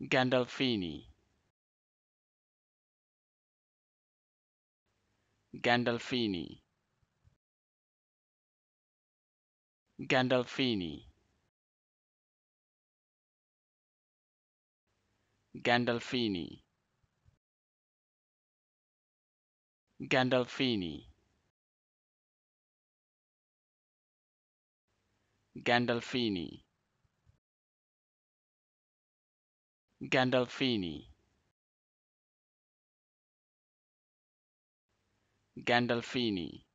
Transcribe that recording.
Gandolfini. Gandolfini. Gandolfini. Gandolfini. Gandolfini. Gandolfini Gandolfini. Gandolfini